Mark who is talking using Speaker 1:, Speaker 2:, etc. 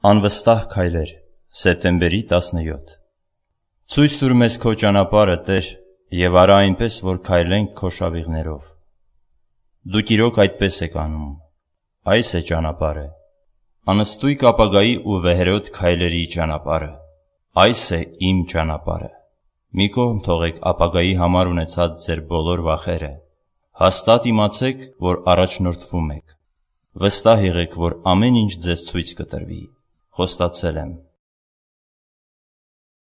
Speaker 1: Անվստահ քայլեր Սեպտեմբերի 17 Ցույց տուր մեզ քո ճանապարհը, Տեր, եւ արա այնպես, որ քայլենք քո շավիղներով։ Դուք իրոք այդպես եք անում։ Այս է ճանապարհը։ Անստույկ ապագայի ու վեհերոտ քայլերի ճանապարհը։ Այս է իմ ճանապարհը։ Մի կողմ թողեք ապագայի համար ունեցած ձեր բոլոր վախերը։ Հաստատ իմացեք, որ առաջնորդվում եք։ Վստահ եղեք, որ ամեն ինչ ձեզ ցույց կտրվի։ Խոստացել եմ։